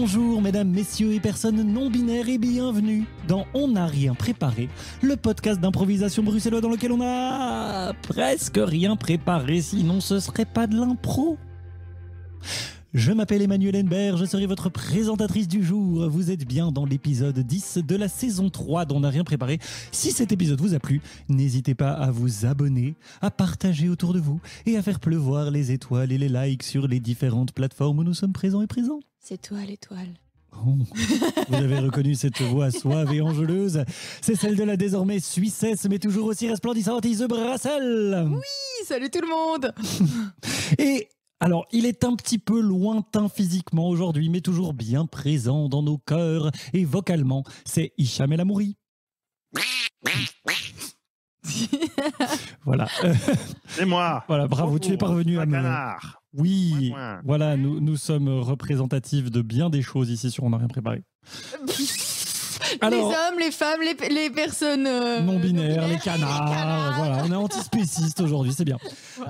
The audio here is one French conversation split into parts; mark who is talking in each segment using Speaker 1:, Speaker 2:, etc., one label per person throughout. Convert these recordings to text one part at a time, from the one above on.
Speaker 1: Bonjour mesdames, messieurs et personnes non binaires et bienvenue dans On n'a rien préparé, le podcast d'improvisation bruxellois dans lequel on a presque rien préparé, sinon ce serait pas de l'impro. Je m'appelle Emmanuel Henbert, je serai votre présentatrice du jour. Vous êtes bien dans l'épisode 10 de la saison 3 dont on n'a rien préparé. Si cet épisode vous a plu, n'hésitez pas à vous abonner, à partager autour de vous et à faire pleuvoir les étoiles et les likes sur les différentes plateformes où nous sommes présents et présents.
Speaker 2: C'est toi l'étoile.
Speaker 1: Oh, vous avez reconnu cette voix suave et angeleuse. C'est celle de la désormais Suissesse, mais toujours aussi resplendissante Ise Brassel.
Speaker 2: Salut tout le monde
Speaker 1: Et alors, il est un petit peu lointain physiquement aujourd'hui, mais toujours bien présent dans nos cœurs et vocalement. C'est Hicham El Amouri. voilà.
Speaker 3: C'est moi.
Speaker 1: voilà, bravo, tu es parvenu à
Speaker 3: un
Speaker 1: me. Oui, voilà, nous, nous sommes représentatifs de bien des choses ici sur On n'a rien préparé. Alors-
Speaker 2: Les hommes, les femmes, les, les personnes euh,
Speaker 1: non binaires, les canards, voilà, on est antispécistes aujourd'hui, c'est bien.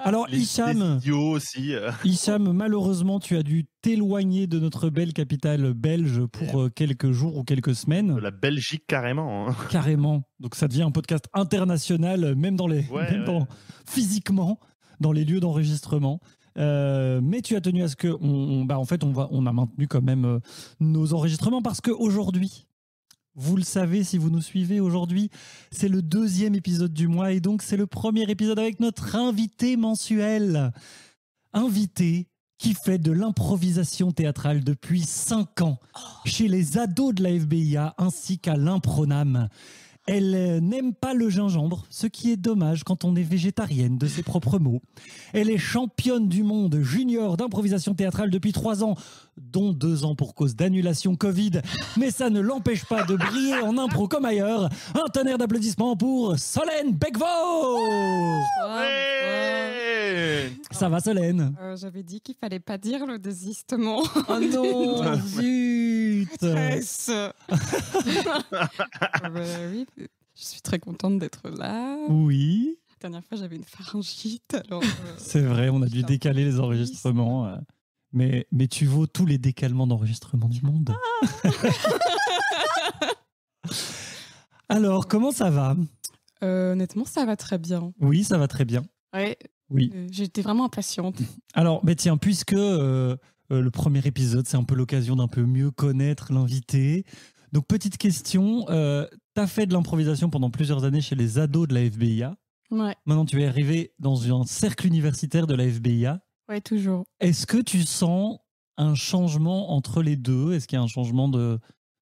Speaker 1: Alors,
Speaker 3: Les
Speaker 1: Hicham,
Speaker 3: bestiaux aussi. euh.
Speaker 1: Hicham, malheureusement, tu as dû t'éloigner de notre belle capitale belge pour euh, quelques jours ou quelques
Speaker 3: de
Speaker 1: semaines,
Speaker 3: la Belgique carrément. hein.
Speaker 1: carrément. Donc ça devient un podcast international, même dans les,
Speaker 3: Ouais,
Speaker 1: même
Speaker 3: ouais.
Speaker 1: dans- physiquement, dans les lieux d'enregistrement. Euh, mais tu as tenu à ce que, on, bah, en fait, on va, on a maintenu quand même euh, nos enregistrements parce qu'aujourd'hui, vous le savez si vous nous suivez aujourd'hui, c'est le deuxième épisode du mois et donc c'est le premier épisode avec notre invité mensuel. Invité qui fait de l'improvisation théâtrale depuis 5 ans chez les ados de la FBIA ainsi qu'à l'Impronam. Elle euh, n'aime pas le gingembre, ce qui est dommage quand on est végétarienne de ses propres mots. Elle est championne du monde junior d'improvisation théâtrale depuis 3 ans, dont 2 ans pour cause d'annulation Covid. Mais ça ne l'empêche pas de briller en impro comme ailleurs. Un tonnerre d'applaudissements pour Solène Becvaux
Speaker 3: Ouais.
Speaker 1: Ça va Solène?
Speaker 4: Euh, J'avais dit qu'il fallait pas dire le désistement.
Speaker 1: Oh non Zut.
Speaker 4: Euh, oui, je suis très contente d'être là.
Speaker 1: Oui,
Speaker 4: La dernière fois, j'avais une pharyngite. Alors, euh,
Speaker 1: c'est vrai, on a dû décaler les enregistrements. Mais, mais tu vaux tous les décalements d'enregistrement du monde. Alors, comment ça va?
Speaker 4: Euh, honnêtement, ça va très bien.
Speaker 1: Oui, ça va très bien.
Speaker 4: Ouais,
Speaker 1: Oui.
Speaker 4: euh, j'étais vraiment impatiente.
Speaker 1: Alors, mais tiens, puisque euh, le premier épisode, c'est un peu l'occasion d'un peu mieux connaître l'invité. Donc, petite question, tu as fait de l'improvisation pendant plusieurs années chez les ados de la FBIA.
Speaker 4: Ouais,
Speaker 1: Maintenant, tu es arrivé dans un cercle universitaire de la FBIA.
Speaker 4: Ouais, toujours.
Speaker 1: Est-ce que tu sens un changement entre les deux? Est-ce qu'il y a un changement de,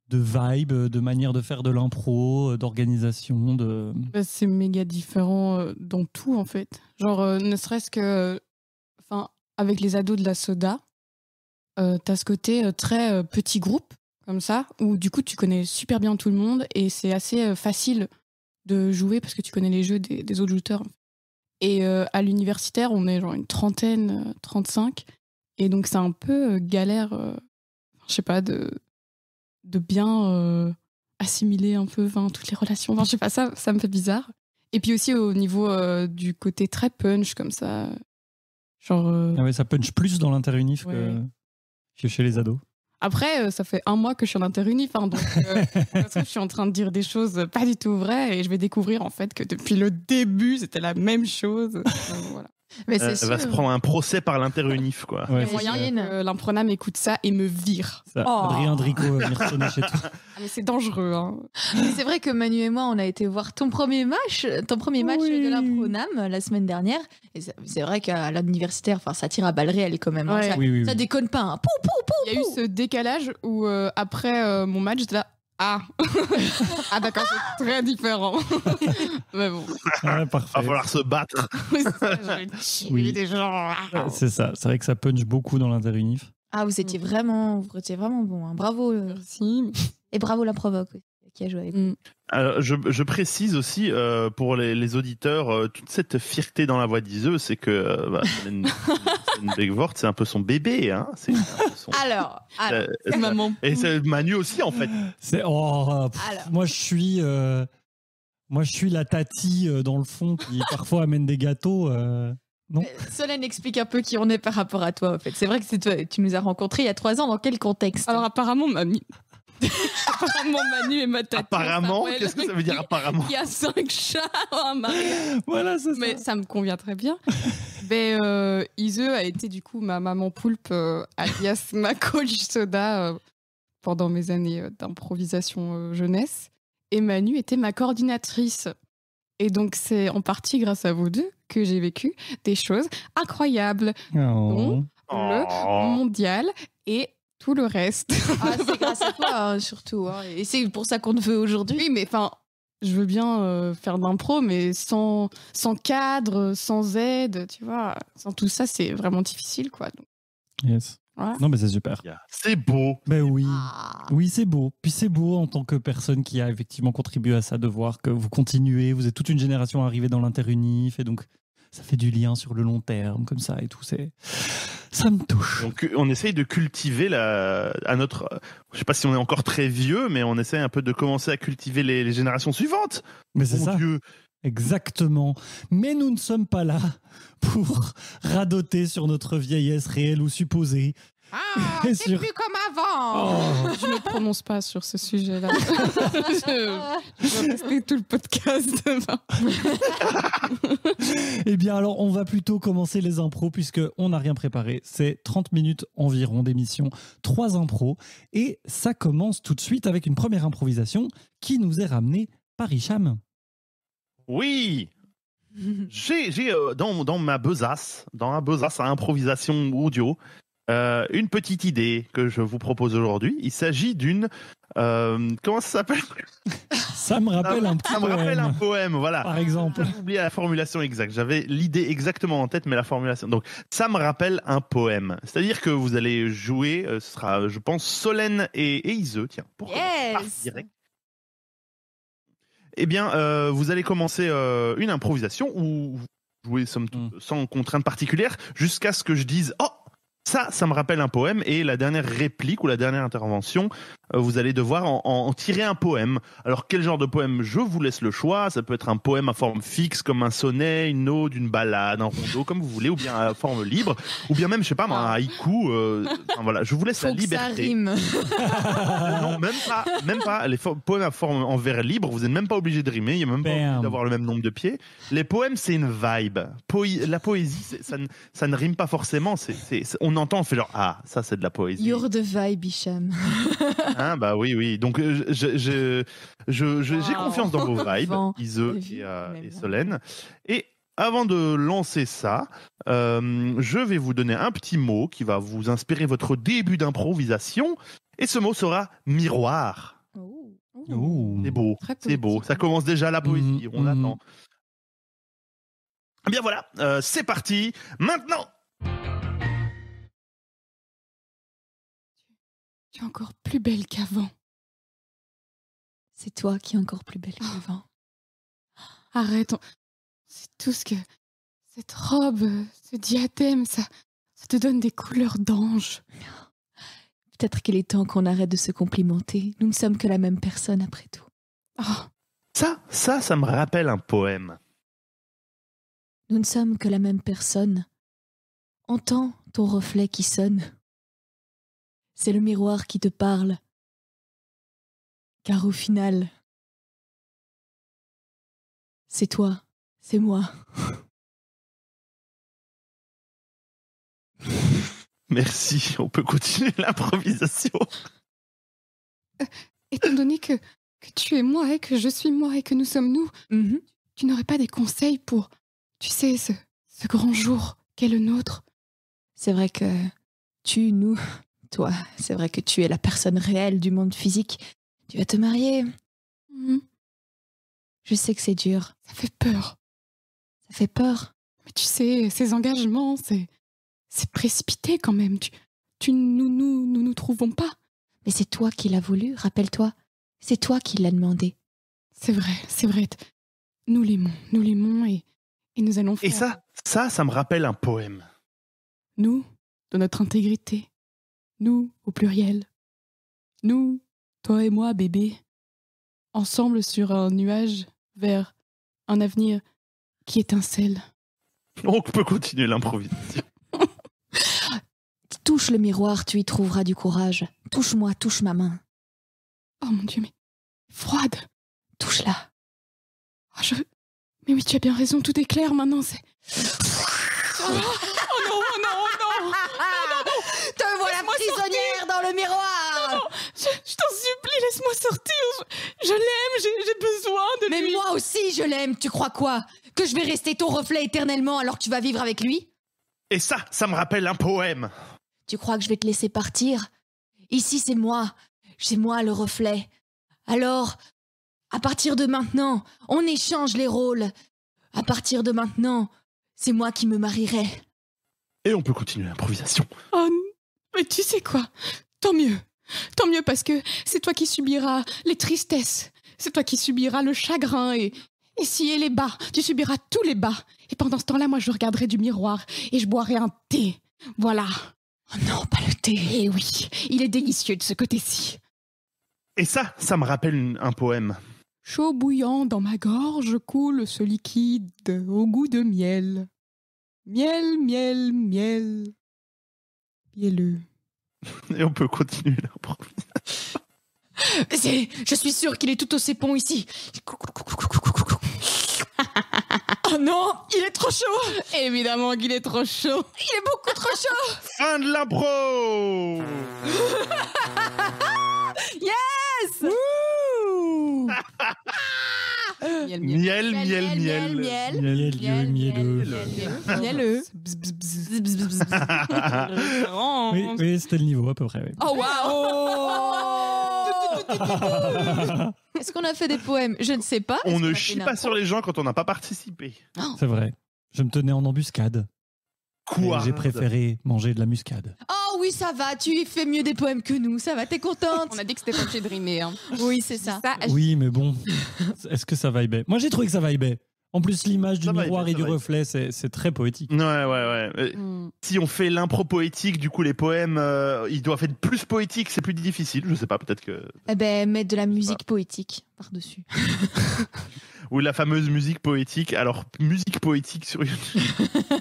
Speaker 1: de vibe, de manière de faire de l'impro, d'organisation de...
Speaker 4: Bah, c'est méga différent euh, dans tout, en fait. Genre, euh, ne serait-ce que. Enfin, avec les ados de la soda, euh, t'as ce côté euh, très euh, petit groupe, comme ça, où du coup, tu connais super bien tout le monde et c'est assez euh, facile de jouer parce que tu connais les jeux des, des autres joueurs. Et euh, à l'universitaire, on est genre une trentaine, euh, 35. Et donc, c'est un peu euh, galère, euh, je sais pas, de, de bien euh, assimiler un peu enfin, toutes les relations. Enfin, je sais pas, ça, ça me fait bizarre. Et puis aussi au niveau euh, du côté très punch, comme ça. Genre. euh,
Speaker 1: Ah ouais, ça punch plus dans l'interunif
Speaker 4: Ouais.
Speaker 1: que chez les ados.
Speaker 4: Après, euh, ça fait un mois que je suis en interunif, hein, donc euh, je suis en train de dire des choses pas du tout vraies et je vais découvrir en fait que depuis le début, c'était la même chose.
Speaker 2: Mais
Speaker 3: Euh, va se prendre un procès par l'interunif, quoi.
Speaker 1: Ouais,
Speaker 4: moyen l'imprenam écoute ça et me vire.
Speaker 1: Ça,
Speaker 2: Oh.
Speaker 1: Adrien va venir sonner chez toi.
Speaker 4: Ah, mais c'est dangereux. Hein.
Speaker 2: C'est vrai que Manu et moi, on a été voir ton premier match, ton premier match
Speaker 1: Oui.
Speaker 2: de l'impronam euh, la semaine dernière. Et c'est- vrai qu'à l'universitaire, enfin, ça tire à balles réelles quand même. hein.
Speaker 4: Ouais.
Speaker 2: Ça,
Speaker 1: Oui, oui,
Speaker 2: ça
Speaker 1: oui.
Speaker 2: déconne pas. hein. Pou, pou, pou,
Speaker 4: Il y a eu ce décalage où euh, après euh, mon match, j'étais là. Ah, ah d'accord, c'est très différent. mais bon,
Speaker 1: Ah, parfait.
Speaker 3: Va falloir se battre.
Speaker 4: Oui, c'est ça, j'avais tué
Speaker 1: Oui.
Speaker 4: des gens.
Speaker 1: Ouais, C'est ça, c'est vrai que ça punch beaucoup dans l'interunif.
Speaker 2: Ah, vous étiez vraiment, vous étiez vraiment bon. hein. Bravo. euh,
Speaker 4: Merci.
Speaker 2: Et bravo la provoque aussi, qui a joué avec vous.
Speaker 3: Alors, je, je précise aussi euh, pour les, les auditeurs, euh, toute cette fierté dans la voix d'Iseux, c'est que euh, bah, c'est un peu son bébé. Hein c'est un peu son-
Speaker 2: Alors, alors,
Speaker 3: Euh,
Speaker 4: C'est maman.
Speaker 3: et c'est Manu aussi, en fait.
Speaker 1: C'est oh, pff, moi je suis euh, moi je suis la tati euh, dans le fond qui parfois amène des gâteaux. euh. Non?
Speaker 2: Solène explique un peu qui on est par rapport à toi, en fait. C'est vrai que toi, tu nous as rencontrés il y a trois ans. Dans quel contexte?
Speaker 4: Alors apparemment, Manu... apparemment Manu et ma tata.
Speaker 3: Apparemment, qu'est-ce que ça veut dire apparemment
Speaker 4: Il y a cinq chats en mariage.
Speaker 1: Voilà, c'est ça.
Speaker 4: Mais ça me convient très bien. Mais euh, Ise a été du coup ma maman poulpe, euh, alias ma coach soda euh, pendant mes années euh, d'improvisation jeunesse. Et Manu était ma coordinatrice. Et donc c'est en partie grâce à vous deux que j'ai vécu des choses incroyables.
Speaker 1: Oh.
Speaker 4: Le
Speaker 3: Oh.
Speaker 4: mondial et tout le reste.
Speaker 2: Ah, c'est grâce à toi, hein, surtout. hein. Et c'est pour ça qu'on te veut aujourd'hui.
Speaker 4: Oui, mais enfin, je veux bien euh, faire d'impro, mais sans, sans cadre, sans aide, tu vois. Sans tout ça, c'est vraiment difficile, quoi. Donc,
Speaker 1: Yes.
Speaker 4: voilà.
Speaker 1: Non, mais c'est super.
Speaker 3: C'est beau.
Speaker 1: Ben oui.
Speaker 2: Ah.
Speaker 1: Oui, c'est beau. Puis c'est beau en tant que personne qui a effectivement contribué à ça, de voir que vous continuez, vous êtes toute une génération arrivée dans l'interunif, et donc ça fait du lien sur le long terme, comme ça et tout. C'est, ça me touche.
Speaker 3: Donc on essaye de cultiver la, à notre, je sais pas si on est encore très vieux, mais on essaye un peu de commencer à cultiver les, les générations suivantes.
Speaker 1: Mais c'est ça,
Speaker 3: Dieu.
Speaker 1: exactement. Mais nous ne sommes pas là pour radoter sur notre vieillesse réelle ou supposée.
Speaker 2: Ah,
Speaker 1: c'est Sur-
Speaker 2: plus comme avant.
Speaker 1: Oh.
Speaker 4: Je ne prononce pas sur ce sujet-là. je, je vais rester tout le podcast devant.
Speaker 1: Eh bien, alors, on va plutôt commencer les impros puisque on n'a rien préparé. C'est 30 minutes environ d'émission, trois impros. Et ça commence tout de suite avec une première improvisation qui nous est ramenée par Hicham.
Speaker 3: Oui. J'ai, j'ai euh, dans, dans ma besace, dans ma besace à improvisation audio, euh, une petite idée que je vous propose aujourd'hui. Il s'agit d'une, euh, comment ça s'appelle
Speaker 1: Ça me rappelle un petit
Speaker 3: Ça me rappelle un
Speaker 1: poème,
Speaker 3: poème, voilà.
Speaker 1: par exemple.
Speaker 3: J'ai oublié la formulation exacte. J'avais l'idée exactement en tête, mais la formulation. Donc, ça me rappelle un poème. C'est-à-dire que vous allez jouer, euh, ce sera, je pense, Solène et, et Ise. Tiens, pour
Speaker 2: Yes.
Speaker 3: direct. Eh bien, euh, vous allez commencer euh, une improvisation où vous jouez somme toute,
Speaker 1: Mm.
Speaker 3: sans contrainte particulière jusqu'à ce que je dise Oh ça, ça me rappelle un poème et la dernière réplique ou la dernière intervention, vous allez devoir en, en tirer un poème. Alors quel genre de poème? Je vous laisse le choix. Ça peut être un poème à forme fixe comme un sonnet, une ode, une ballade, un rondeau, comme vous voulez, ou bien à forme libre, ou bien même, je sais pas, un haïku. euh, enfin, voilà, je vous laisse
Speaker 2: Faut
Speaker 3: la
Speaker 2: que ça
Speaker 3: liberté.
Speaker 2: rime.
Speaker 3: Non, même pas, même pas. Les poèmes à forme en vers libre, vous n'êtes même pas obligé de rimer, il n'y a même pas obligé d'avoir le même nombre de pieds. Les poèmes, c'est une vibe. La poésie, ça, ne, ça ne rime pas forcément. C'est- on entend, on fait genre ah, ça c'est de la poésie.
Speaker 2: You're the vibe, Hicham.
Speaker 3: Hein, bah oui, oui. Donc euh, je, je, je- je- j'ai
Speaker 2: Wow.
Speaker 3: confiance dans vos vibes, Ise et, euh, et. Solène. Et avant de lancer ça, euh, je vais vous donner un petit mot qui va vous inspirer votre début d'improvisation. Et ce mot sera miroir.
Speaker 2: Oh.
Speaker 3: C'est beau, c'est beau. Ça commence déjà la poésie,
Speaker 1: Mhm,
Speaker 3: on
Speaker 1: mhm.
Speaker 3: attend. Eh Bien voilà, euh, c'est parti. Maintenant,
Speaker 4: Tu es encore plus belle qu'avant.
Speaker 2: C'est toi qui es encore plus belle qu'avant.
Speaker 4: Arrête. on- C'est tout ce que. Cette robe, ce diadème, ça, ça te donne des couleurs d'ange.
Speaker 2: Peut-être qu'il est temps qu'on arrête de se complimenter. Nous ne sommes que la même personne après tout.
Speaker 4: Oh,
Speaker 3: ça, ça, ça me rappelle un poème.
Speaker 2: Nous ne sommes que la même personne. Entends ton reflet qui sonne. C'est le miroir qui te parle. Car au final, c'est toi, c'est moi.
Speaker 3: Merci, on peut continuer l'improvisation.
Speaker 4: étant donné que, que tu es moi et que je suis moi et que nous sommes nous,
Speaker 2: Mhm.
Speaker 4: tu n'aurais pas des conseils pour, tu sais, ce, ce grand jour qu'est le nôtre?
Speaker 2: C'est vrai que tu, nous, toi, c'est vrai que tu es la personne réelle du monde physique. Tu vas te marier.
Speaker 4: Mhm.
Speaker 2: Je sais que c'est dur.
Speaker 4: Ça fait peur.
Speaker 2: Ça fait peur.
Speaker 4: Mais tu sais, ces engagements, c'est, c'est précipité quand même. Tu, tu nous, nous, nous nous trouvons pas.
Speaker 2: Mais c'est toi qui l'as voulu, rappelle-toi. C'est toi qui l'as demandé.
Speaker 4: C'est vrai, c'est vrai. Nous l'aimons, nous l'aimons et, et nous allons faire.
Speaker 3: Et ça, ça, ça me rappelle un poème.
Speaker 4: Nous, de notre intégrité. Nous, au pluriel. Nous, toi et moi, bébé. Ensemble sur un nuage vers un avenir qui étincelle.
Speaker 3: On peut continuer l'improvisation.
Speaker 2: Touche le miroir, tu y trouveras du courage. Touche-moi, touche ma main.
Speaker 4: Oh mon dieu, mais froide.
Speaker 2: Touche-la.
Speaker 4: Oh, je... Mais oui, tu as bien raison, tout est clair maintenant, c'est... Oh non, oh non
Speaker 2: Te voilà
Speaker 4: Laisse-moi
Speaker 2: prisonnière dans le miroir
Speaker 4: Je, je t'en supplie, laisse-moi sortir. Je, l'aime, j'ai besoin de
Speaker 2: Mais
Speaker 4: lui.
Speaker 2: moi aussi, je l'aime. Tu crois quoi? Que je vais rester ton reflet éternellement alors que tu vas vivre avec lui?
Speaker 3: Et ça, ça me rappelle un poème.
Speaker 2: Tu crois que je vais te laisser partir? Ici, c'est moi. C'est moi le reflet. Alors, à partir de maintenant, on échange les rôles. À partir de maintenant, c'est moi qui me marierai.
Speaker 3: Et on peut continuer l'improvisation.
Speaker 4: Oh, mais tu sais quoi? Tant mieux. Tant mieux parce que c'est toi qui subiras les tristesses. C'est toi qui subiras le chagrin et, et si et les bas. Tu subiras tous les bas. Et pendant ce temps-là, moi, je regarderai du miroir et je boirai un thé. Voilà.
Speaker 2: Oh non, pas le thé.
Speaker 4: Et oui, il est délicieux de ce côté-ci.
Speaker 3: Et ça, ça me rappelle un poème.
Speaker 4: Chaud bouillant dans ma gorge coule ce liquide au goût de miel. Miel, miel, miel. Mielleux.
Speaker 3: Et on peut continuer l'improvisation.
Speaker 2: C'est- Je suis sûre qu'il est tout aussi bon ici.
Speaker 4: Oh non, il est trop chaud Évidemment qu'il est trop chaud.
Speaker 2: Il est beaucoup trop chaud.
Speaker 3: Fin de l'impro
Speaker 4: Miel,
Speaker 3: Miel, miel,
Speaker 2: miel,
Speaker 3: miel.
Speaker 2: miel.
Speaker 1: Miel, miel, mielleux.
Speaker 4: Mielleux.
Speaker 1: Oui, oui c'était le niveau à peu près.
Speaker 4: Oh waouh
Speaker 2: Est-ce qu'on a fait des poèmes? Je ne sais pas.
Speaker 3: On ne chie pas sur les gens quand on n'a pas participé.
Speaker 1: C'est vrai. Je me tenais en embuscade.
Speaker 3: Quoi?
Speaker 1: J'ai préféré manger de la muscade.
Speaker 2: Oh oui, ça va. Tu fais mieux des poèmes que nous. Ça va. T'es contente
Speaker 4: On a dit que c'était pas obligé de rimer. Hein.
Speaker 2: Oui, c'est ça.
Speaker 1: Oui, mais bon, est-ce que ça vibait? Moi, j'ai trouvé que ça vibait. En plus, l'image du
Speaker 3: Ça
Speaker 1: miroir et du reflet, c'est c'est très poétique.
Speaker 3: Ouais, ouais, ouais. Euh,
Speaker 4: Hmm.
Speaker 3: Si on fait l'impro poétique, du coup, les poèmes, euh, ils doivent être plus poétiques, c'est plus difficile. Je sais pas, peut-être que.
Speaker 2: Eh ben, mettre de la musique poétique par-dessus.
Speaker 3: Ou la fameuse musique poétique. Alors, musique poétique sur YouTube.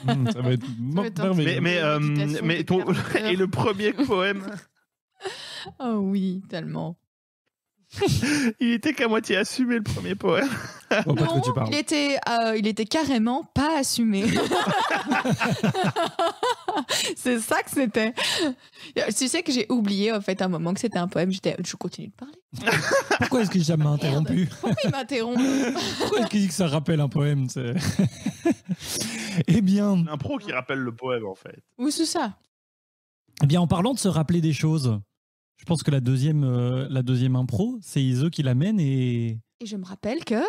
Speaker 1: Hum, ça va être merveilleux.
Speaker 3: Mais, euh, ton...
Speaker 4: caractère.
Speaker 3: Et le premier poème,
Speaker 2: Oh oui, tellement.
Speaker 3: il était qu'à moitié assumé, le premier poème.
Speaker 1: Parles.
Speaker 2: il était, euh, il était carrément pas assumé. c'est ça que c'était. Tu sais que j'ai oublié en fait un moment que c'était un poème. J'étais, je continue de parler.
Speaker 1: Pourquoi est-ce qu'il jamais interrompu?
Speaker 2: Pourquoi il m'interrompt
Speaker 1: Pourquoi est-ce qu'il dit que ça rappelle un poème c'est- Eh bien,
Speaker 3: L'impro qui rappelle le poème, en fait.
Speaker 2: Oui, c'est ça.
Speaker 1: eh bien, en parlant de se rappeler des choses, je pense que la deuxième, euh, la deuxième impro, c'est Iso qui l'amène et
Speaker 2: Et je me rappelle que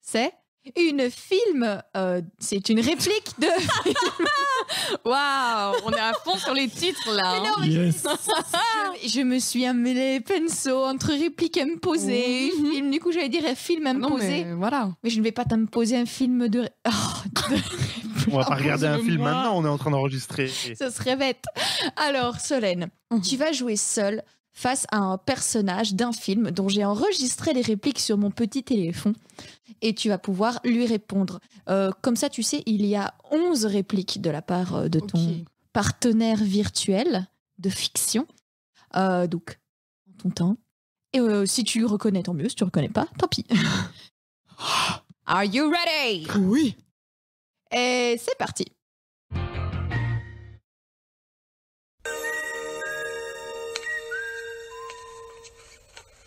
Speaker 2: c'est une film, euh, c'est une réplique de.
Speaker 4: Waouh On est à fond sur les titres là.
Speaker 2: Mais
Speaker 4: hein.
Speaker 2: non, mais
Speaker 1: Yes.
Speaker 2: je, je me suis amené pinceau entre répliques imposées,
Speaker 4: Mhm.
Speaker 2: film, du coup j'allais dire un film
Speaker 4: Non,
Speaker 2: imposé.
Speaker 4: mais voilà.
Speaker 2: Mais je ne vais pas t'imposer un film de. Oh, de-
Speaker 3: On va pas regarder un film maintenant, on est en train d'enregistrer.
Speaker 2: Ce serait bête. Alors, Solène,
Speaker 4: Mhm.
Speaker 2: tu vas jouer seule face à un personnage d'un film dont j'ai enregistré les répliques sur mon petit téléphone et tu vas pouvoir lui répondre. Euh, comme ça, tu sais, il y a 11 répliques de la part euh, de ton partenaire virtuel de fiction. Euh, donc, en ton temps. Et euh, si tu reconnais, tant mieux. Si tu reconnais pas, tant pis. Are you ready?
Speaker 4: Oui.
Speaker 2: Et c'est parti.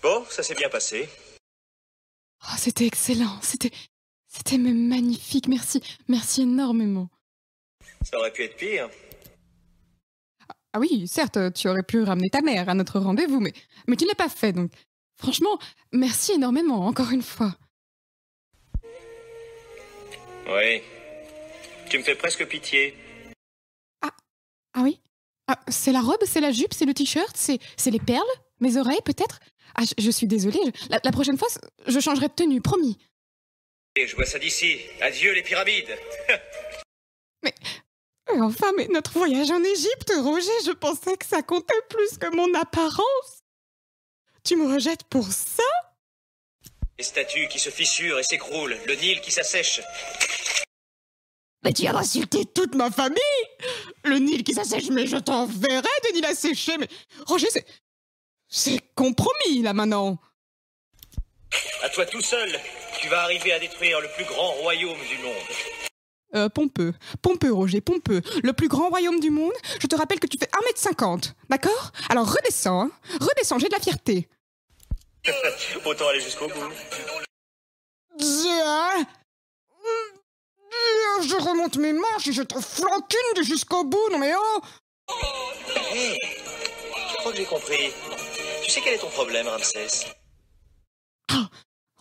Speaker 5: Bon, ça s'est bien passé.
Speaker 4: Oh, c'était excellent. C'était, c'était même magnifique. Merci, merci énormément.
Speaker 5: Ça aurait pu être pire.
Speaker 4: Ah oui, certes, tu aurais pu ramener ta mère à notre rendez-vous, mais, mais tu ne l'as pas fait, donc franchement, merci énormément, encore une fois.
Speaker 5: Oui. Tu me fais presque pitié.
Speaker 4: Ah oui Ah, C'est la robe, c'est la jupe, c'est le t-shirt, c'est, c'est les perles, mes oreilles peut-être? Ah, je, je suis désolée, je- la, la prochaine fois, je changerai de tenue, promis.
Speaker 5: Et je vois ça d'ici. Adieu les pyramides.
Speaker 4: Euh, Enfin, mais notre voyage en Égypte, Roger, je pensais que ça comptait plus que mon apparence. Tu me rejettes pour ça?
Speaker 5: Les statues qui se fissurent et s'écroulent, le Nil qui s'assèche.
Speaker 4: Mais tu viens d'insulter toute ma famille Le Nil qui s'assèche, mais je t'enverrai des Nils à sécher, mais... Roger, c'est... Compromis, là, maintenant
Speaker 5: À toi tout seul, tu vas arriver à détruire le plus grand royaume du monde.
Speaker 4: Euh, pompeux. Pompeux, Roger, pompeux. Le plus grand royaume du monde, je te rappelle que tu fais 1m50, d'accord? Alors redescends, hein Redescends, j'ai de la fierté.
Speaker 5: Autant aller jusqu'au bout.
Speaker 4: Bien. Je remonte mes manches et je te flanquine jusqu'au bout, non mais oh
Speaker 5: Hé, je crois que j'ai compris. Tu sais quel est ton problème, Ramsès?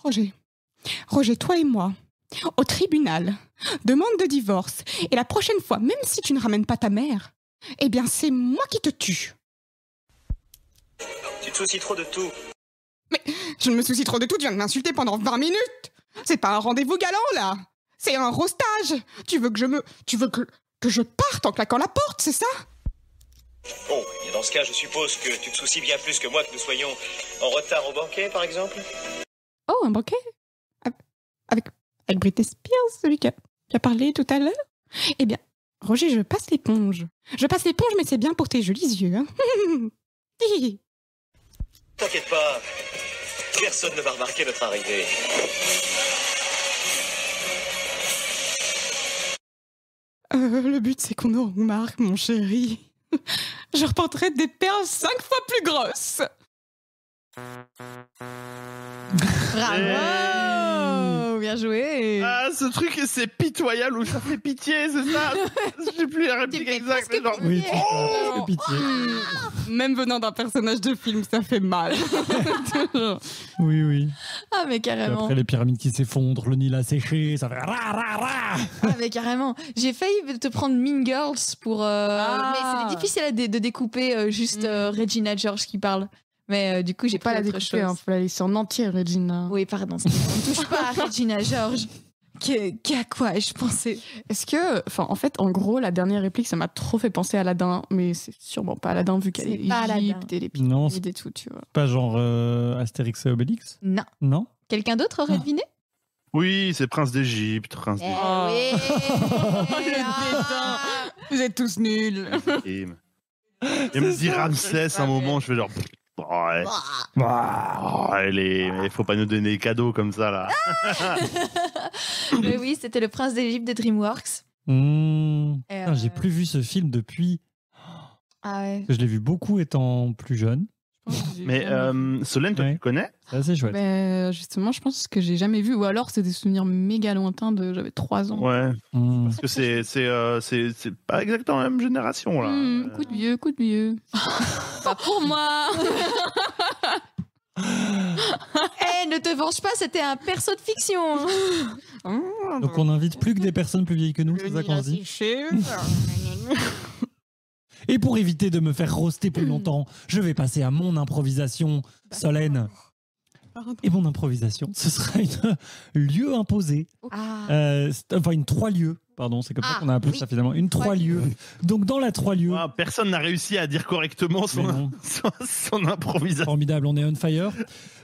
Speaker 4: Roger, Roger, toi et moi, au tribunal, demande de divorce, et la prochaine fois, même si tu ne ramènes pas ta mère, eh bien c'est moi qui te tue.
Speaker 5: Tu te soucies trop de tout.
Speaker 4: Je ne me soucie trop de tout, tu viens de m'insulter pendant 20 minutes. C'est pas un rendez-vous galant, là. C'est un rostage. Tu veux que je me... Tu veux que, que je parte en claquant la porte, c'est ça?
Speaker 5: Bon, et dans ce cas, je suppose que tu te soucies bien plus que moi que nous soyons en retard au banquet, par exemple
Speaker 4: Oh, un banquet? Avec, avec Britney Spears, celui qui a, qui a parlé tout à l'heure? Eh bien, Roger, je passe l'éponge. Je passe l'éponge, mais c'est bien pour tes jolis yeux. Hein.
Speaker 5: T'inquiète pas, personne ne va remarquer notre arrivée.
Speaker 4: Euh, le but, c'est qu'on en remarque, mon chéri. Je reporterai des perles cinq fois plus grosses.
Speaker 2: Bravo Bien joué
Speaker 3: Ah, ce truc, c'est pitoyable ou ça fait pitié, c'est ça J'ai plus la réplique exacte.
Speaker 2: presque
Speaker 3: mais genre-
Speaker 1: Oui, tu
Speaker 4: Oh.
Speaker 1: fais pitié.
Speaker 4: Même venant d'un personnage de film, ça fait mal.
Speaker 1: Oui, oui.
Speaker 2: Ah, mais carrément.
Speaker 1: après, les pyramides qui s'effondrent, le Nil a séché, ça fait ra, ra, ra.
Speaker 2: Ah, mais carrément. J'ai failli te prendre Mean Girls pour. euh,
Speaker 4: Ah.
Speaker 2: Mais c'est difficile à dé- de découper euh, juste euh, Regina George qui parle. Mais euh, du coup, j'ai
Speaker 4: pas
Speaker 2: pas
Speaker 4: la découper,
Speaker 2: chose.
Speaker 4: hein, faut la laisser en entier, Regina.
Speaker 2: Oui, pardon. On ne touche pas à Regina George. Qu'à quoi je pensais
Speaker 4: Est-ce que, enfin, en fait, en gros, la dernière réplique, ça m'a trop fait penser à Aladdin, mais c'est sûrement pas Aladdin vu qu'elle est
Speaker 2: pas Aladdin.
Speaker 4: Égypte et les
Speaker 1: Non,
Speaker 4: pyramides et tout, tu vois.
Speaker 1: Pas genre euh, Astérix et Obélix?
Speaker 2: Non.
Speaker 1: Non?
Speaker 2: Quelqu'un d'autre aurait
Speaker 1: Ah.
Speaker 2: deviné?
Speaker 3: Oui, c'est Prince d'Égypte, Prince
Speaker 2: Eh
Speaker 3: d'Égypte.
Speaker 2: oui
Speaker 4: dédain. Vous êtes tous nuls.
Speaker 3: Et me dit Ramsès à un moment, je fais genre. Ouais. Oh, elle est... Il faut pas nous donner des cadeaux comme ça là.
Speaker 2: Mais oui, c'était le prince d'Égypte de DreamWorks.
Speaker 1: Mmh. J'ai
Speaker 2: euh,
Speaker 1: plus vu ce film depuis.
Speaker 2: Ah ouais.
Speaker 1: Je l'ai vu beaucoup étant plus jeune.
Speaker 3: Mais euh, Solène, toi
Speaker 1: Ouais.
Speaker 3: tu connais?
Speaker 1: C'est assez chouette.
Speaker 4: Ben, justement, je pense que j'ai jamais vu, ou alors c'est des souvenirs méga lointains de j'avais 3 ans.
Speaker 3: Ouais.
Speaker 1: Mmh.
Speaker 3: Parce que c'est c'est euh, c'est c'est pas exactement la même génération là.
Speaker 4: Mmh, coup de vieux, coup de vieux.
Speaker 2: Pas pour moi Eh, ne te venge pas, c'était un perso de fiction
Speaker 1: Donc on n'invite plus que des personnes plus vieilles que nous, c'est ça qu'on dit. Et pour éviter de me faire roster plus longtemps, je vais passer à mon improvisation solenne. Et mon improvisation, ce sera une lieu imposé.
Speaker 2: Ah,
Speaker 1: Euh, enfin, une trois lieux. Pardon, c'est comme ça
Speaker 2: Ah,
Speaker 1: qu'on a appelé
Speaker 2: oui.
Speaker 1: ça finalement. Une trois lieux. Donc dans la trois lieux.
Speaker 3: Ah, personne n'a réussi à dire correctement son, son improvisation.
Speaker 1: Formidable, on est on fire.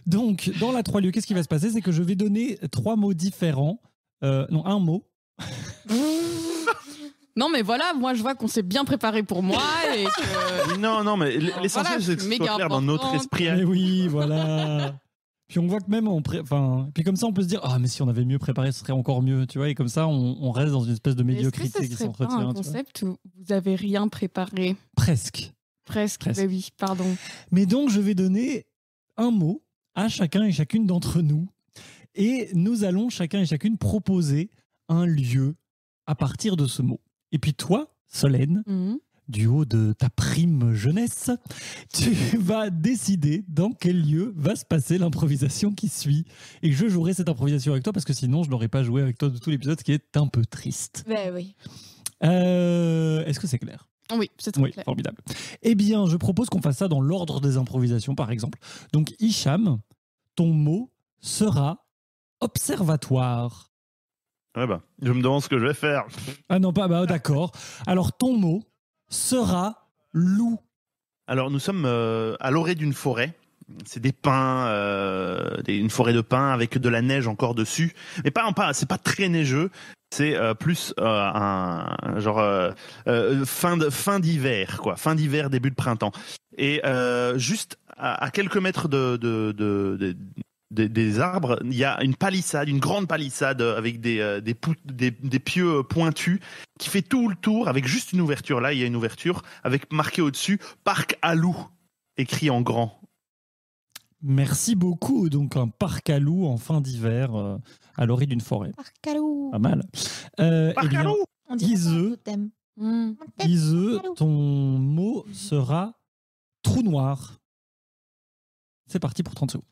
Speaker 1: Donc, dans la trois lieux, qu'est-ce qui va se passer? C'est que je vais donner trois mots différents. Euh, non, un mot.
Speaker 4: Non, mais voilà, moi je vois qu'on s'est bien préparé pour moi et que.
Speaker 3: Non, non, mais l'essentiel
Speaker 4: Voilà,
Speaker 3: c'est que ce soit clair dans notre esprit.
Speaker 1: Mais oui, voilà. Puis on voit que même, on pré- enfin, puis comme ça, on peut se dire, ah, mais si on avait mieux préparé, ce serait encore mieux, tu vois. Et comme ça, on, on reste dans une espèce de médiocrité
Speaker 4: ce
Speaker 1: qui s'entretient.
Speaker 4: un concept où vous avez rien préparé?
Speaker 1: Presque.
Speaker 4: Presque.
Speaker 1: Presque.
Speaker 4: Oui, pardon.
Speaker 1: Mais donc, je vais donner un mot à chacun et chacune d'entre nous. Et nous allons chacun et chacune proposer un lieu à partir de ce mot. Et puis toi, Solène,
Speaker 4: Mhm.
Speaker 1: du haut de ta prime jeunesse, tu vas décider dans quel lieu va se passer l'improvisation qui suit. Et je jouerai cette improvisation avec toi parce que sinon je n'aurais pas joué avec toi de tout l'épisode, ce qui est un peu triste.
Speaker 2: ben oui.
Speaker 1: Euh, Est-ce que c'est clair?
Speaker 4: Oui, c'est très
Speaker 1: Oui,
Speaker 4: clair.
Speaker 1: formidable. Eh bien, je propose qu'on fasse ça dans l'ordre des improvisations, par exemple. Donc, Hicham, ton mot sera observatoire.
Speaker 3: Ouais, bah, je me demande ce que je vais faire.
Speaker 1: Ah non, pas, bah, d'accord. Alors, ton mot sera loup.
Speaker 3: Alors, nous sommes euh, à l'orée d'une forêt. C'est des pins, euh, des- une forêt de pins avec de la neige encore dessus. Mais pas, pas c'est pas très neigeux. c'est euh, plus un genre fin de fin d'hiver quoi, fin d'hiver début de printemps. Et juste à, à quelques mètres de, de, de- de- des- des arbres, il y a une palissade, une grande palissade avec des euh, des, pou- des, des pieux pointus qui fait tout le tour avec juste une ouverture. Là, il y a une ouverture avec marqué au-dessus parc à loups écrit en grand.
Speaker 1: Merci beaucoup. Donc, un parc à loups en fin d'hiver euh, à l'orée d'une forêt. Pas mal. Euh, eh
Speaker 3: Parc
Speaker 1: bien,
Speaker 3: à loups.
Speaker 2: On pas un totem.
Speaker 4: Hmm.
Speaker 2: Un totem.
Speaker 1: Ise,
Speaker 2: Parcalou.
Speaker 1: ton mot sera trou noir. C'est parti pour 30 secondes.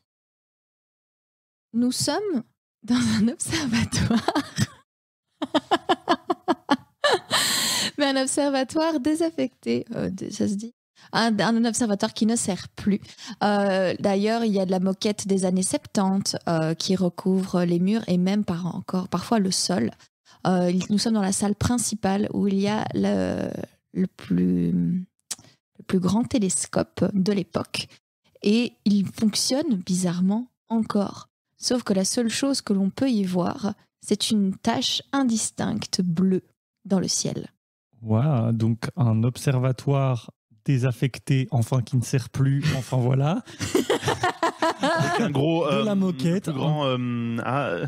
Speaker 2: Nous sommes dans un observatoire. Mais un observatoire désaffecté, euh, ça se dit un, observatoire qui ne sert plus. Euh, D'ailleurs, il y a de la moquette des années 70 euh, qui recouvre les murs et même par encore parfois le sol. Nous sommes dans la salle principale où il y a plus, le plus grand télescope de l'époque. Et il fonctionne bizarrement encore. Sauf que la seule chose que l'on peut y voir, c'est une tache indistincte bleue dans le ciel.
Speaker 1: Voilà, donc un observatoire désaffecté, enfin qui ne sert plus, enfin voilà.
Speaker 3: Un gros
Speaker 1: De la moquette.
Speaker 3: plus grand euh, ah, euh.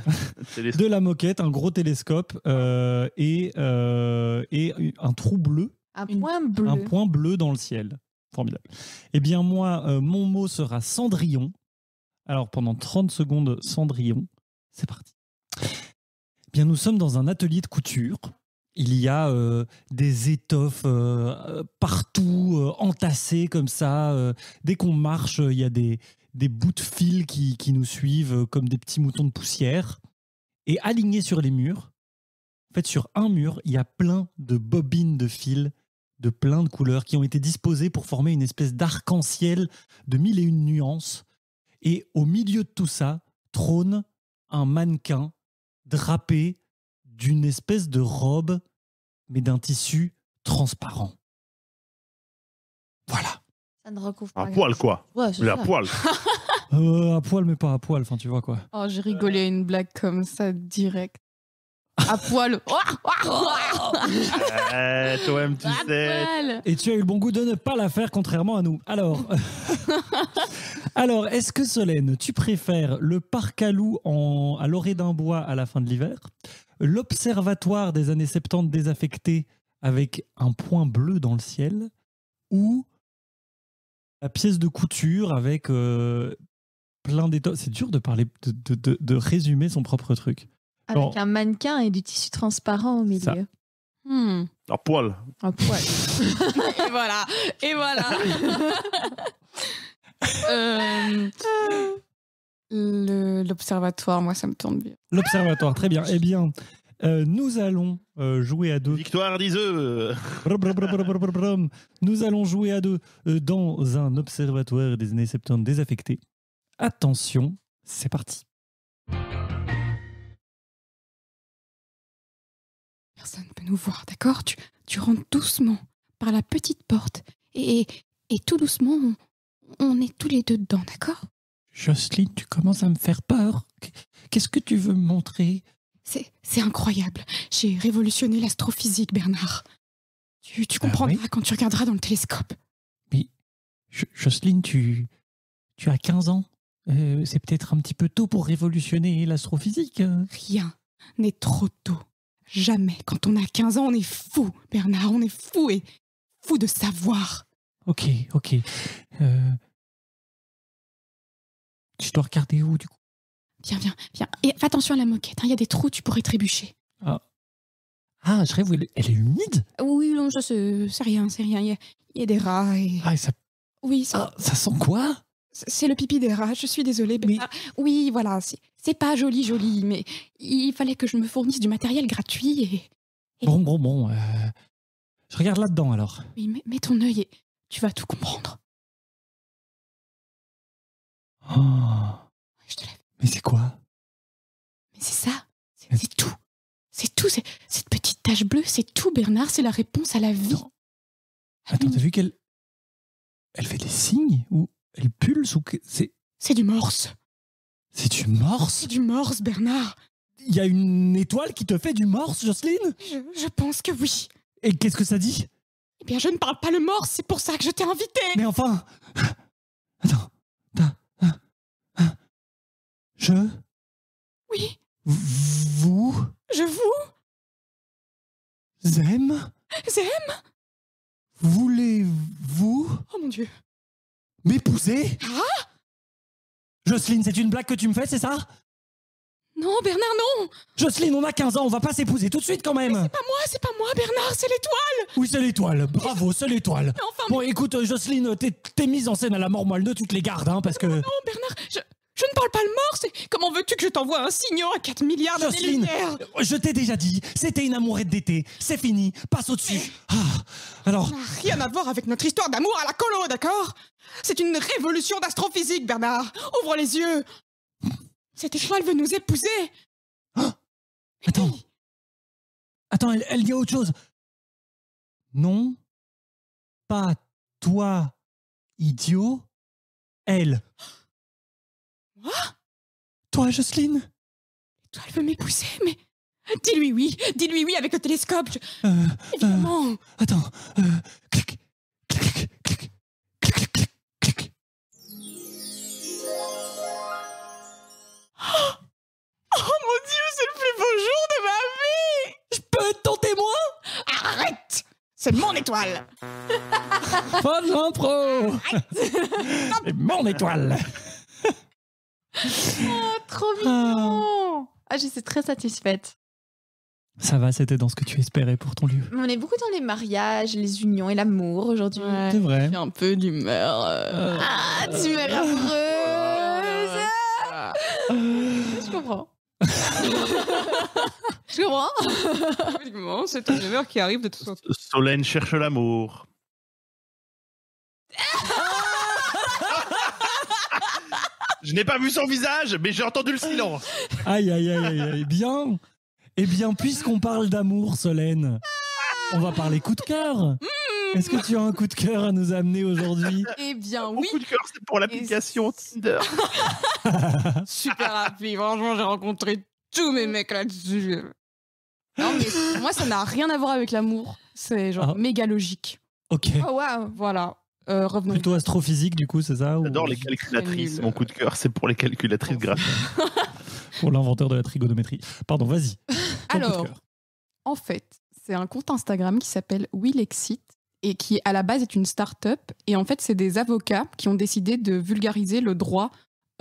Speaker 1: De la moquette, un gros télescope euh, et, euh, et un trou bleu,
Speaker 2: Un
Speaker 4: Une-
Speaker 2: point bleu.
Speaker 1: un point bleu dans le ciel. Formidable. Eh bien moi, euh, mon mot sera Cendrillon. Alors pendant 30 secondes, Cendrillon. C'est parti. Eh bien nous sommes dans un atelier de couture. Il y a euh, des étoffes euh, partout, euh, entassées comme ça. dès qu'on marche, il y a des, bouts de fil qui, qui nous suivent comme des petits moutons de poussière. Et alignés sur les murs, en fait, sur un mur, il y a plein de bobines de fil de plein de couleurs qui ont été disposées pour former une espèce d'arc-en-ciel de mille et une nuances. Et au milieu de tout ça trône un mannequin drapé d'une espèce de robe, mais d'un tissu transparent. Voilà.
Speaker 2: Ça ne recouvre pas.
Speaker 3: Un poil quoi.
Speaker 2: Ouais, c'est ça.
Speaker 3: poil.
Speaker 1: Euh, à poil, mais pas à poil, enfin tu vois quoi.
Speaker 4: Oh, j'ai rigolé à une blague comme ça direct. À poil.
Speaker 3: Eh, toi-même tu
Speaker 4: À
Speaker 3: sais.
Speaker 4: poil.
Speaker 1: Et tu as eu le bon goût de ne pas la faire, contrairement à nous. Alors, alors est-ce que Solène, tu préfères le parc à loups en, à l'orée d'un bois à la fin de l'hiver, l'observatoire des années 70 désaffecté avec un point bleu dans le ciel, ou la pièce de couture avec euh, plein d'étoffes C'est dur de parler, de, de- de- de résumer son propre truc.
Speaker 2: Avec
Speaker 1: Bon.
Speaker 2: un mannequin et du tissu transparent au
Speaker 1: Ça.
Speaker 2: milieu.
Speaker 4: Hmm.
Speaker 3: Un poil.
Speaker 2: Un poil.
Speaker 4: Et voilà. Et voilà. Euh, le- L'observatoire, moi, ça me tourne bien.
Speaker 1: L'observatoire, très bien. Eh bien, euh, nous allons euh, jouer à deux.
Speaker 3: Victoire d'Iseux.
Speaker 1: Brum, brum, brum, brum, brum, brum. Nous allons jouer à deux euh, dans un observatoire des années 70 désaffecté. Attention, c'est parti.
Speaker 4: Personne ne peut nous voir, d'accord? Tu, tu rentres doucement par la petite porte et, et, et tout doucement, on, on est tous les deux dedans, d'accord?
Speaker 1: Jocelyne, tu commences à me faire peur. Qu- Qu'est-ce que tu veux me montrer?
Speaker 4: C'est incroyable. J'ai révolutionné l'astrophysique, Bernard. Tu, tu
Speaker 1: Ah
Speaker 4: comprendras
Speaker 1: oui?
Speaker 4: quand tu regarderas dans le télescope.
Speaker 1: Jo- Jocelyne, tu, tu as 15 ans. Euh, c'est peut-être un petit peu tôt pour révolutionner l'astrophysique. euh.
Speaker 4: Rien n'est trop tôt. Jamais. Quand on a 15 ans, on est fou, Bernard. On est fou et fou de savoir.
Speaker 1: Ok, ok. Euh, Je dois regarder où du coup?
Speaker 4: Viens, viens, viens. Et fais attention à la moquette. hein. Il y a des trous, tu pourrais trébucher.
Speaker 1: Ah, je rêve, elle est- elle est humide?
Speaker 4: Oui, non, ça, c'est c'est rien, c'est rien. Il y, a, il y a des rats et...
Speaker 1: Ah, et ça,
Speaker 4: Oui, ça,
Speaker 1: ah, ça sent quoi?
Speaker 4: C'est le pipi des rats. Je suis désolée, Bernard. Oui, voilà. c'est- C'est pas joli, joli, mais il fallait que je me fournisse du matériel gratuit et... Et-
Speaker 1: Bon, bon, bon. euh, Je regarde là-dedans alors.
Speaker 4: Oui, mets, mets ton œil et tu vas tout comprendre.
Speaker 1: Oh,
Speaker 4: Je te l'ai
Speaker 1: mais c'est quoi?
Speaker 4: Mais c'est ça, c'est tout. C'est tout, cette petite tache bleue, c'est tout, Bernard, c'est la réponse à la vie.
Speaker 1: Attends. Attends, t'as vu qu'elle. Elle fait des signes Ou elle pulse ou que... C'est
Speaker 4: C'est du morse.
Speaker 1: c'est du morse?
Speaker 4: C'est du morse, Bernard.
Speaker 1: il y a une étoile qui te fait du morse, Jocelyne?
Speaker 4: Je, je pense que oui.
Speaker 1: Et qu'est-ce que ça dit?
Speaker 4: Eh bien, je ne parle pas le morse, c'est pour ça que je t'ai invité.
Speaker 1: Mais enfin Attends. t'as-. Je.
Speaker 4: Oui,
Speaker 1: Vous.
Speaker 4: je vous
Speaker 1: aime
Speaker 4: aime.
Speaker 1: Voulez-vous
Speaker 4: Oh mon dieu.
Speaker 1: m'épouser?
Speaker 4: Ah?
Speaker 1: Jocelyne, c'est une blague que tu me fais, c'est ça?
Speaker 4: Non, Bernard, non.
Speaker 1: Jocelyne, on a 15 ans, on va pas s'épouser tout de suite quand même
Speaker 4: Pas moi, c'est pas moi, Bernard, c'est l'étoile.
Speaker 1: Oui, c'est l'étoile, bravo, c'est l'étoile
Speaker 4: Mais enfin,
Speaker 1: Bon, écoute, euh, Jocelyne, t'es mise en scène à la mort moelle de toutes les gardes, hein, parce que...
Speaker 4: non, Bernard, je, je ne parle pas le morse. et Comment veux-tu que je t'envoie un signal à 4 milliards
Speaker 1: Jocelyne,
Speaker 4: d'années-lumière
Speaker 1: je t'ai déjà dit, c'était une amourette d'été, c'est fini, passe au-dessus. Ah, alors,
Speaker 4: Ça n'a rien à voir avec notre histoire d'amour à la colo, d'accord? C'est une révolution d'astrophysique, Bernard. Ouvre les yeux. Cette étoile veut nous épouser.
Speaker 1: attends, attends, elle, elle dit autre chose. Non, pas toi, idiot, elle.
Speaker 4: Moi?
Speaker 1: Toi, Jocelyne
Speaker 4: L'étoile veut m'épouser, mais... Dis-lui oui, dis-lui oui avec le télescope. je-
Speaker 1: Euh, euh,
Speaker 4: Évidemment.
Speaker 1: Attends. euh,
Speaker 4: plus beau jour de ma vie
Speaker 1: Je peux être ton témoin
Speaker 4: Arrête C'est mon étoile
Speaker 1: Fin de l'intro C'est mon étoile
Speaker 2: Trop mignon Ah, je suis très satisfaite.
Speaker 1: Ça va, c'était dans ce que tu espérais pour ton lieu.
Speaker 2: On est beaucoup dans les mariages, les unions et l'amour aujourd'hui.
Speaker 1: C'est vrai.
Speaker 4: J'ai un peu d'humeur.
Speaker 1: Euh,
Speaker 2: Ah, tu es amoureuse Je comprends. je comprends?
Speaker 4: Effectivement, c'est une humeur qui arrive de toute façon.
Speaker 3: Solène cherche l'amour. Je n'ai pas vu son visage, mais j'ai entendu le silence.
Speaker 1: Aïe, aïe, aïe, aïe, aïe. Bien. Eh bien, puisqu'on parle d'amour, Solène, on va parler coup de cœur. Est-ce que tu as un coup de cœur à nous amener aujourd'hui?
Speaker 4: Eh bien,
Speaker 3: Mon
Speaker 4: oui,
Speaker 3: coup de cœur, c'est pour l'application Tinder.
Speaker 4: super rapide. Franchement, j'ai rencontré tous mes mecs là-dessus. Non, mais moi, ça n'a rien à voir avec l'amour. C'est genre
Speaker 1: Ah.
Speaker 4: méga logique.
Speaker 1: Ok.
Speaker 2: Oh waouh.
Speaker 4: Voilà. Euh, revenons.
Speaker 1: Plutôt astrophysique, du coup, c'est ça ou
Speaker 3: J'adore les calculatrices.
Speaker 4: nul.
Speaker 3: Mon coup de cœur, c'est pour les calculatrices graphiques.
Speaker 1: Pour l'inventeur de la trigonométrie. Pardon, vas-y. Ton coup de
Speaker 4: Alors,
Speaker 1: cœur.
Speaker 4: en fait, c'est un compte Instagram qui s'appelle Willexit et qui, à la base, est une start-up. Et en fait, c'est des avocats qui ont décidé de vulgariser le droit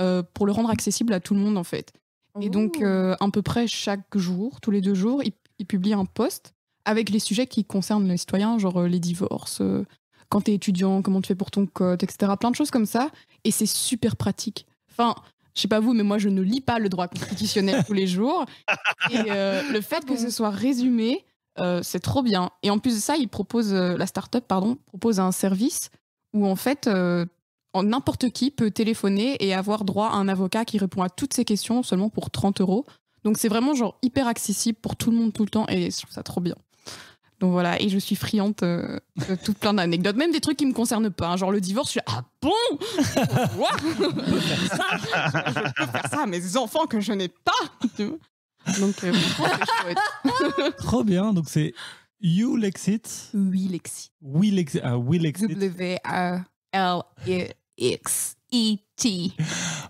Speaker 4: euh, pour le rendre accessible à tout le monde, en fait. Et donc, euh, à peu près chaque jour, tous les deux jours, ils publient un post avec les sujets qui concernent les citoyens, genre euh, les divorces, euh, quand t'es étudiant, comment tu fais pour ton code, etc. Plein de choses comme ça. Et c'est super pratique. Enfin, je sais pas vous, mais moi, je ne lis pas le droit constitutionnel tous les jours. Et euh, le fait que ce soit résumé, euh, c'est trop bien. Et en plus de ça, ils proposent, euh, la start-up, pardon, propose un service où en fait, n'importe qui peut téléphoner et avoir droit à un avocat qui répond à toutes ces questions seulement pour 30 euros. Donc c'est vraiment genre hyper accessible pour tout le monde tout le temps et je trouve ça trop bien. Donc voilà, et je suis friande euh, de tout plein d'anecdotes, même des trucs qui me concernent pas, hein, genre le divorce, je suis ah bon? Quoi Je peux faire ça Je peux faire ça à mes enfants que je n'ai pas. Donc euh, c'est chouette.
Speaker 1: Trop bien. Donc, c'est You Lexit.
Speaker 4: Oui, Lexi.
Speaker 1: Will Exit. Ah, Will Exit.
Speaker 4: W-A-L-X-E-T.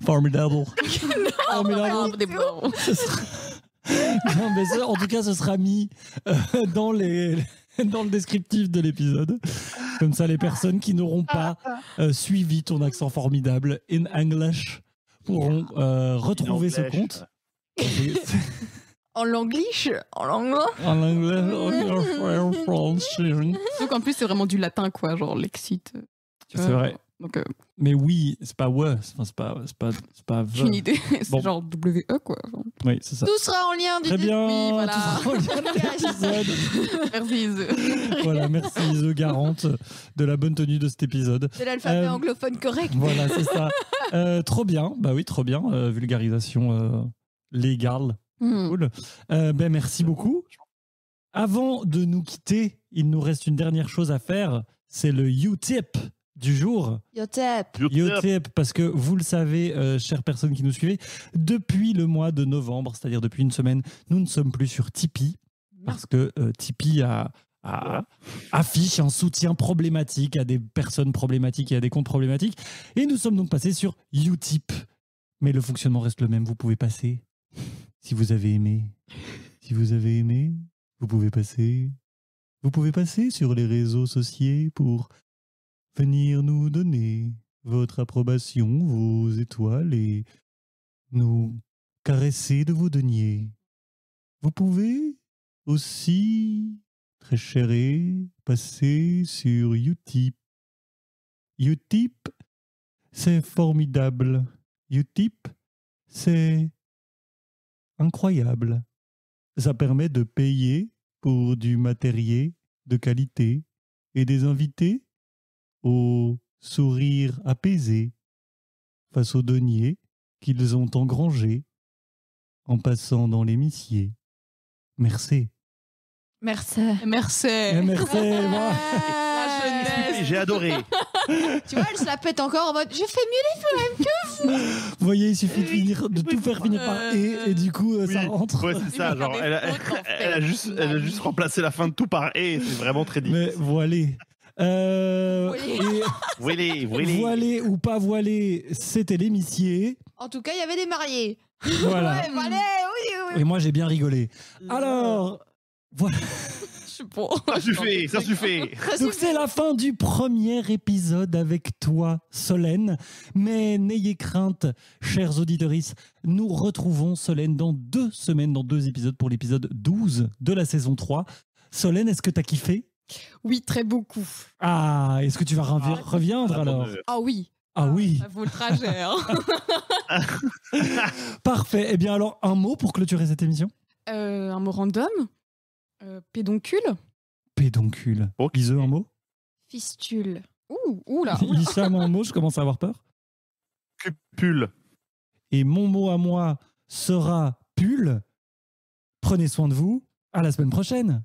Speaker 1: Formidable. Formidable.
Speaker 4: Formidable.
Speaker 1: Ce sera- non, mais ça, en tout cas, ce sera mis euh, dans, les, dans le descriptif de l'épisode. Comme ça, les personnes qui n'auront pas euh, suivi ton accent formidable in English pourront euh, retrouver ce compte.
Speaker 2: En langlish En langue
Speaker 1: En anglais, en français.
Speaker 4: Donc en plus, c'est vraiment du latin, quoi, genre Lexit. tu
Speaker 1: C'est vrai.
Speaker 4: Donc, euh,
Speaker 1: Mais oui, c'est pas ouais, c'est enfin, c'est pas, c'est pas, c'est pas
Speaker 4: j'ai une idée. c'est
Speaker 1: Bon.
Speaker 4: genre WE, quoi. Enfin,
Speaker 1: Oui, c'est ça.
Speaker 2: Tout sera en lien du
Speaker 1: Très bien.
Speaker 4: Oui, voilà.
Speaker 1: tout sera en lien dans l'épisode.
Speaker 4: Merci. Ise.
Speaker 1: voilà, merci The Garante de la bonne tenue de cet épisode.
Speaker 2: de l'alphabet
Speaker 1: Euh,
Speaker 2: anglophone correct.
Speaker 1: Voilà, c'est ça. Euh, trop bien. Bah oui, trop bien. Euh, vulgarisation euh, légale.
Speaker 4: Hmm.
Speaker 1: Cool. Euh, ben, merci beaucoup. Avant de nous quitter, il nous reste une dernière chose à faire. C'est le Utip du jour.
Speaker 2: Yotep.
Speaker 1: Utip, parce que vous le savez, euh, chères personnes qui nous suivez, depuis le mois de novembre, c'est-à-dire depuis une semaine, nous ne sommes plus sur Tipeee, parce que euh, Tipeee a, affiche un soutien problématique à des personnes problématiques et à des comptes problématiques. Et nous sommes donc passés sur Utip. Mais le fonctionnement reste le même, vous pouvez passer. Si vous avez aimé, si vous avez aimé, vous pouvez passer. Vous pouvez passer sur les réseaux sociaux pour venir nous donner votre approbation, vos étoiles et nous caresser de vos deniers. Vous pouvez aussi, très chéré, passer sur Utip. Utip, c'est formidable. Utip, c'est incroyable. Ça permet de payer pour du matériel de qualité et des invités au sourire apaisé face aux deniers qu'ils ont engrangés en passant dans les missiers. Merci.
Speaker 2: Merci.
Speaker 4: Merci.
Speaker 1: Merci, moi.
Speaker 3: J'ai adoré.
Speaker 2: tu vois, elle se la pète encore en mode Je fais mieux
Speaker 1: Vous voyez, il suffit de, finir, de tout faire finir par et, et du coup, euh, ça rentre.
Speaker 3: Ouais, c'est ça. Genre, elle a, elle juste, elle a juste remplacé la fin de tout par et. C'est vraiment très
Speaker 1: Mais
Speaker 3: difficile.
Speaker 1: Voilà. Euh,
Speaker 2: Voilé.
Speaker 1: et
Speaker 3: Voilé, voilé.
Speaker 1: voilé ou pas voilé, c'était l'émissier.
Speaker 2: En tout cas, il y avait des mariés.
Speaker 1: Voilà.
Speaker 2: Ouais, voilà, oui, oui.
Speaker 1: Et moi, j'ai bien rigolé. Alors, voilà.
Speaker 4: Je suis bon.
Speaker 3: Ça suffit, ça suffit.
Speaker 1: Donc c'est la fin du premier épisode avec toi, Solène. Mais n'ayez crainte, chers auditeurs, nous retrouvons Solène dans deux semaines, dans deux épisodes pour l'épisode 12 de la saison 3. Solène, est-ce que t'as kiffé?
Speaker 4: Oui, très beaucoup.
Speaker 1: Ah, est-ce que tu vas revi-
Speaker 3: Ah,
Speaker 1: reviendre alors
Speaker 4: Ah oui.
Speaker 1: Ah oui,
Speaker 4: Ça vaut le trajet. hein.
Speaker 1: parfait. Eh bien alors, un mot pour clôturer cette émission?
Speaker 4: Euh, un mot random? Euh, pédoncule?
Speaker 1: Pédoncule.
Speaker 3: Ok.
Speaker 1: Liseux, un mot?
Speaker 4: Fistule. Ouh, ouh là.
Speaker 1: Hicham, un mot, je commence à avoir peur.
Speaker 3: Cupule.
Speaker 1: Et mon mot à moi sera pull. Prenez soin de vous. À la semaine prochaine.